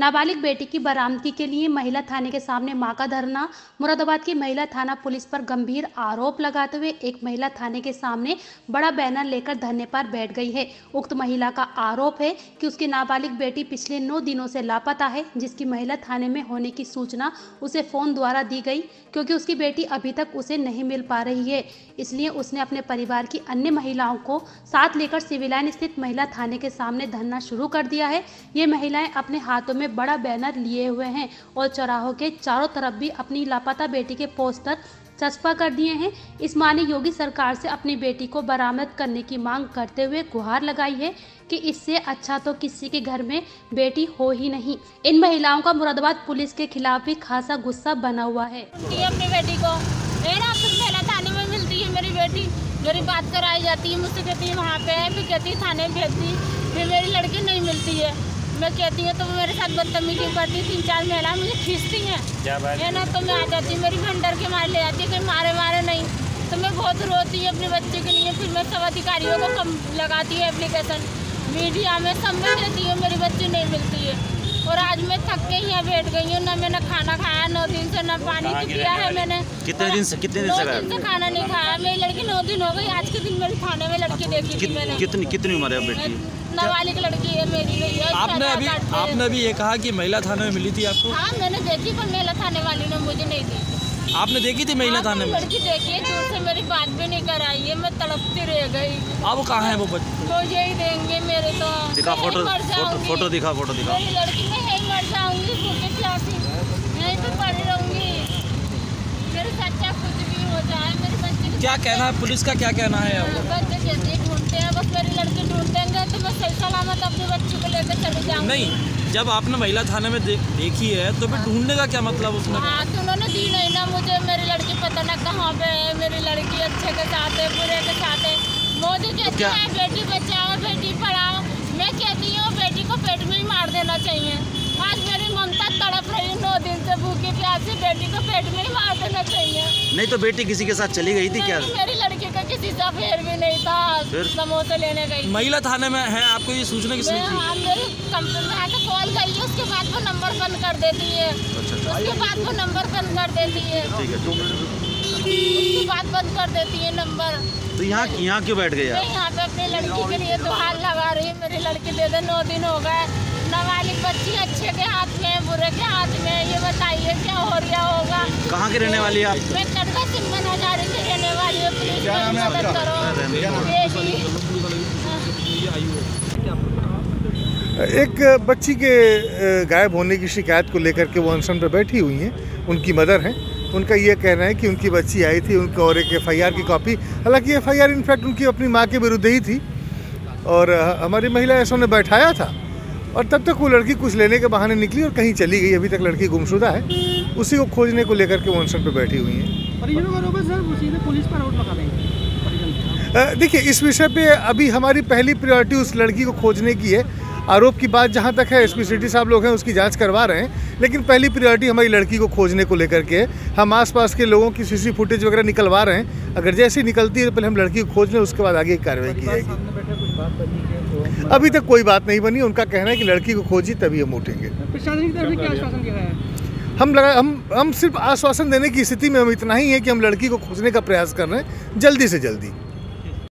नाबालिग बेटी की बरामदगी के लिए महिला थाने के सामने माँ का धरना। मुरादाबाद की महिला थाना पुलिस पर गंभीर आरोप लगाते हुए एक महिला थाने के सामने बड़ा बैनर लेकर धरने पर बैठ गई है। उक्त महिला का आरोप है कि उसकी नाबालिग बेटी पिछले नौ दिनों से लापता है, जिसकी महिला थाने में होने की सूचना उसे फ़ोन द्वारा दी गई, क्योंकि उसकी बेटी अभी तक उसे नहीं मिल पा रही है। इसलिए उसने अपने परिवार की अन्य महिलाओं को साथ लेकर सिविल लाइन स्थित महिला थाने के सामने धरना शुरू कर दिया है। ये महिलाएँ अपने हाथों में बड़ा बैनर लिए हुए हैं और चौराहों के चारों तरफ़ भी अपनी लापता बेटी के पोस्टर चस्पा कर दिए हैं। इस माँ ने योगी सरकार से अपनी बेटी को बरामद करने की मांग करते हुए गुहार लगाई है कि इससे अच्छा तो किसी के घर में बेटी हो ही नहीं। इन महिलाओं का मुरादाबाद पुलिस के खिलाफ भी खासा गुस्सा बना हुआ है। अपनी बेटी को थाने में मिलती है मेरी बेटी। मेरी बात कराई जाती है, मुझसे कहती है, वहाँ पे कहती है, थाने में भेजती फिर मेरी लड़की नहीं मिलती है। मैं कहती हूँ तो वो मेरे साथ बदतमीजी करती तीन चार महिला मुझे खींचती हैं। है ना? तो मैं आ जाती हूँ मेरी भंडर के मारे ले जाती है कहीं मारे मारे नहीं। तो मैं बहुत रोती हूँ अपने बच्चे के लिए। फिर मैं सब अधिकारियों को कम लगाती हूँ एप्लीकेशन मीडिया में सब में देती हूँ मेरी बच्ची नहीं मिलती है। और आज मैं थक के ही बैठ गई हूँ ना मैंने खाना खाया नौ दिन से ना पानी तो पिया है मैंने। कितने दिन से कितने दिन से दिन से खाना नहीं खाया। मेरी लड़की नौ दिन हो गई आज के दिन मेरे थाने में लड़की देखी थी मैंने। कितनी कितनी उम्र है बेटी? नाबालिग लड़की है मेरी भैया आपने अभी आपने अभी ये कहा कि महिला थाने में मिली थी आपको? हाँ मैंने देखी पर महिला थाने वाली ने मुझे नहीं दी आपने देखी थी महिला थाने में? लड़की देखी है दूर से मेरी बात भी नहीं कराई है मैं तड़पती रह गई। अब कहाँ है वो बच्चे तो यही देंगे मेरे तो। दिखा फ़ोटो फ़ोटो फ़ोटो दिखा फ़ोटो दिखा। मेरी लड़की मैं यही मर जाऊँगी भूखे प्यासी। यहीं पे पड़ी रहूँगी। मेरे सच्चा कुछ भी हो जाए क्या कहना है? पुलिस का क्या कहना है ढूंढते हैं बस मेरी लड़की ढूंढ देंगे तो मैं सही सलामत अपने बच्चे को लेकर चले जाऊँगी। नहीं जब आपने महिला थाने में दे, देखी है तो फिर ढूँढने का क्या मतलब उसमें? हाँ तो उन्होंने दी नहीं ना मुझे मेरी लड़की पता ना कहाँ पे है मेरी लड़की अच्छे के साथ है बुरे के साथ है। मोदी कहती है बेटी बचाओ बेटी पढ़ाओ मैं कहती हूँ बेटी को पेट में ही मार देना चाहिए। आज मेरी प्यासी बेटी को पेट में ही मार देना चाहिए। नहीं तो बेटी किसी के साथ चली गई थी क्या? मेरी लड़की का किसी से फेर भी नहीं था। समोसे लेने गई महिला थाने में है आपको ये सूचना किसने की? हाँ मेरी कंपनी में आके कॉल गई है उसके बाद वो नंबर बंद कर देती है। अच्छा, अच्छा। उसके बाद वो नंबर बंद कर देती है। ठीक है उसके बाद बंद कर देती है नंबर तो यहाँ यहाँ क्यों बैठ गए मैं यहाँ पे अपनी लड़की के लिए दुहार लगा रही हूँ। मेरी लड़की दे दे नौ दिन हो गए। नाबालिग बच्ची अच्छे के हाथ में बुरे के हाथ में ये बताइए क्या हो रहा होगा कहाँ के रहने वाली है आप? मैं कटका सिंगन हजारी की रहने वाली हूँ प्लीज़ करो एक बच्ची के गायब होने की शिकायत को लेकर के वो अनशन पर बैठी हुई हैं। उनकी मदर हैं। उनका ये कहना है कि उनकी बच्ची आई थी उनको और एक एफ़ की कॉपी। हालाँकि एफ़ आई इनफैक्ट उनकी अपनी माँ के विरुद्ध ही थी। और हमारी महिला ऐसा ने बैठाया था। और तब तक वो लड़की कुछ लेने के बहाने निकली और कहीं चली गई। अभी तक लड़की गुमशुदा है। उसी को खोजने को लेकर के वो अनशन पर बैठी हुई है। देखिए इस विषय पे अभी हमारी पहली प्रायोरिटी उस लड़की को खोजने की है। आरोप की बात जहाँ तक है एस पी सिटी साहब लोग हैं उसकी जाँच करवा रहे हैं। लेकिन पहली प्रायोरिटी हमारी लड़की को खोजने को लेकर के हम आसपास के लोगों की सीसी फुटेज वगैरह निकलवा रहे हैं। अगर जैसी निकलती है तो पहले हम लड़की को खोज लें उसके बाद आगे की कार्रवाई की जाएगी। अभी तक कोई बात नहीं बनी। उनका कहना है कि लड़की को खोजी तभी हम उठेंगे। हम लगा हम हम सिर्फ़ आश्वासन देने की स्थिति में हम इतना ही है कि हम लड़की को खोजने का प्रयास कर रहे हैं जल्दी से जल्दी।